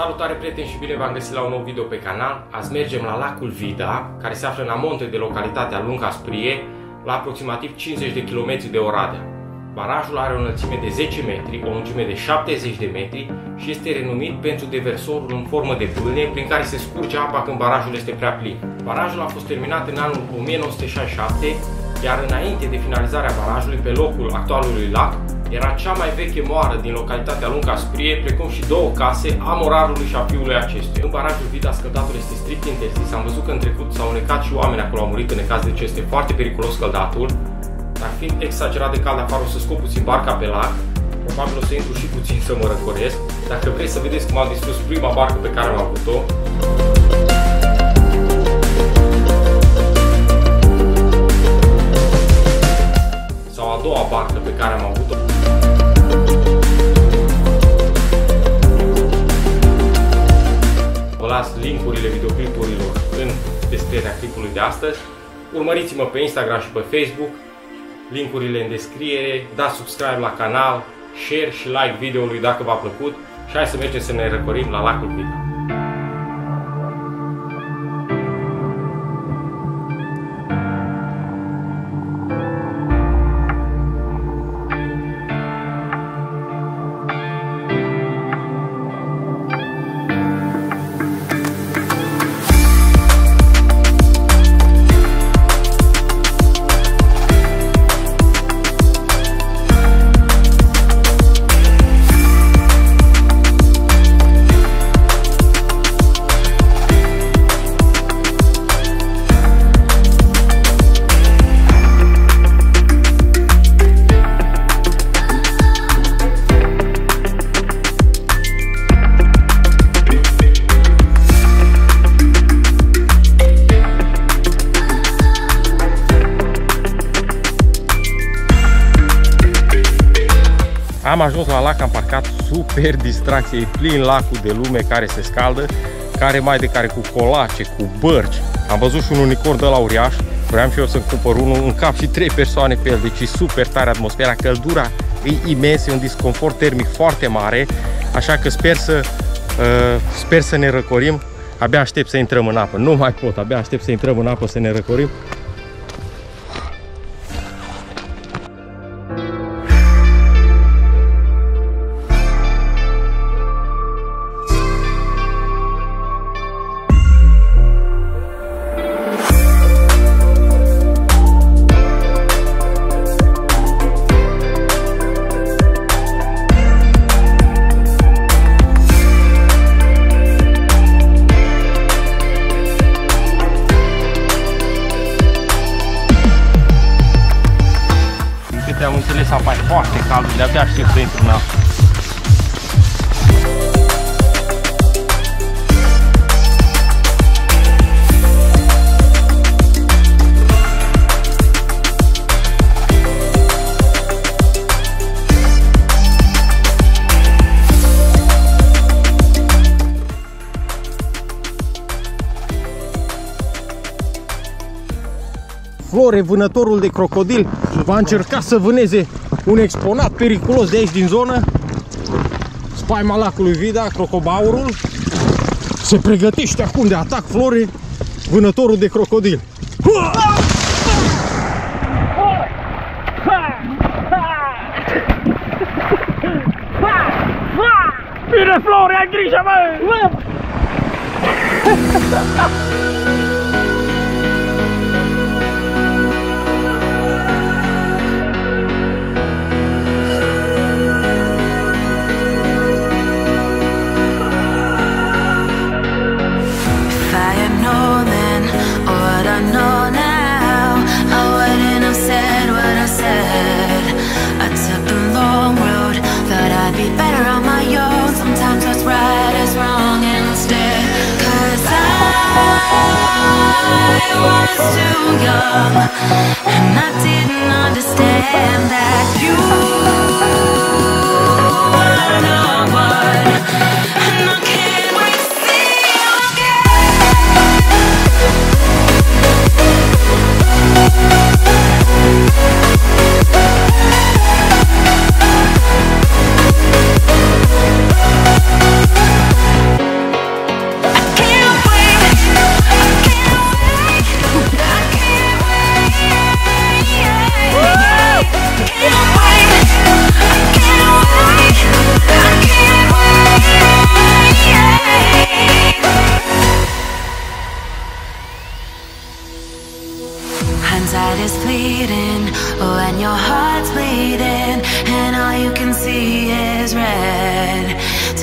Salutare prieteni și bine v-am găsit la un nou video pe canal. Azi mergem la lacul Vida, care se află în amonte de localitatea Lunga Sprie, la aproximativ 50 de km de Oradea. Barajul are o înălțime de 10 metri, o lungime de 70 de metri și este renumit pentru deversorul în formă de pâlne prin care se scurge apa când barajul este prea plin. Barajul a fost terminat în anul 1967, iar înainte de finalizarea barajului pe locul actualului lac, era cea mai veche moară din localitatea Lunga Sprie, precum și două case a morarului și a fiului acestuia. În barajul Vida, scăldatul este strict interzis. Am văzut că în trecut s-au necat și oameni acolo au murit în necaz, deci este foarte periculos scăldatul. Dar fiind exagerat de cald afară, o să scot puțin barca pe lac. Probabil o să intru și puțin să mă răcoresc. Dacă vreți să vedeți cum am distrus prima barcă pe care am avut-o, sau a doua barcă pe care am avut-o, Vă las linkurile videoclipurilor în descrierea clipului de astăzi. Urmăriți-mă pe Instagram și pe Facebook, linkurile în descriere, dați subscribe la canal, share și like videoului dacă v-a plăcut și hai să mergem să ne răcorim la lacul Vita. Am ajuns la lac, am parcat super distracție, e plin lacul de lume care se scaldă, care mai de care cu colace, cu bărci. Am văzut și un unicorn de la uriaș, vreau și eu să-mi cumpăr unul, în cap și trei persoane pe el, deci e super tare atmosfera, căldura e imens, e un disconfort termic foarte mare, așa că sper să, uh, sper să ne răcorim. Abia aștept să intrăm în apă, nu mai pot, abia aștept să intrăm în apă să ne răcorim. Câte am înțeles, apa e foarte caldă, de-abia aștept să Flore, vânătorul de crocodil, va încerca să vâneze un exponat periculos de aici din zonă. Spaima lacului Vida, crocobaurul. Se pregătește acum de atac Flore, vânătorul de crocodil. Bine, Flore, ai grijă, mă! and that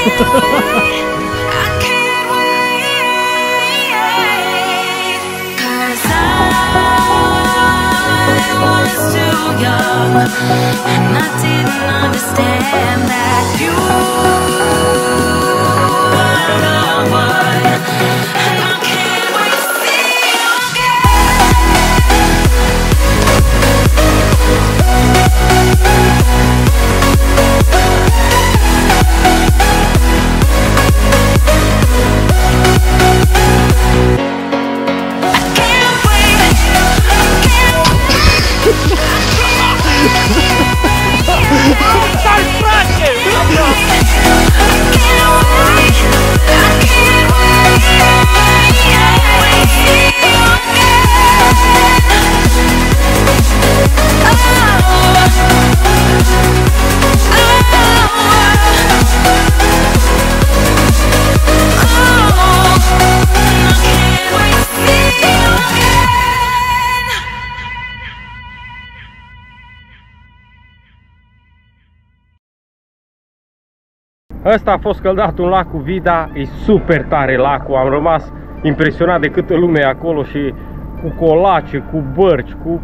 'Cause I was too young Ăsta a fost căldat un lac cu Vida, e super tare lacul, am rămas impresionat de câtă lume e acolo și cu colace, cu bărci, cu...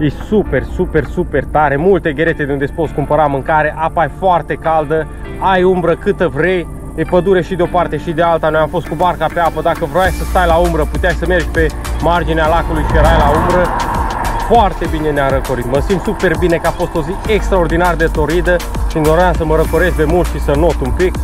E super, super, super tare, multe gherete de unde îți poți cumpăra mâncare, apa e foarte caldă, ai umbră câtă vrei, e pădure și de o parte și de alta, noi am fost cu barca pe apă, dacă vroiai să stai la umbră, puteai să mergi pe marginea lacului și erai la umbră, foarte bine ne-a răcorit. Mă simt super bine că a fost o zi extraordinar de toridă și îmi doream să mă răcoresc de mult și să not un pic.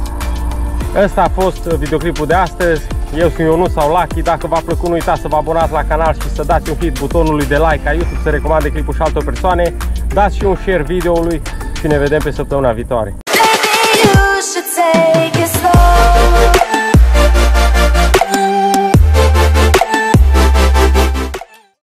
Ăsta a fost videoclipul de astăzi. Eu sunt Ionut sau Lucky. Dacă v-a plăcut, nu uitați să vă abonați la canal și să dați un hit butonului de like ca YouTube să recomande clipul și altor persoane. Dați și un share videoului și ne vedem pe săptămâna viitoare.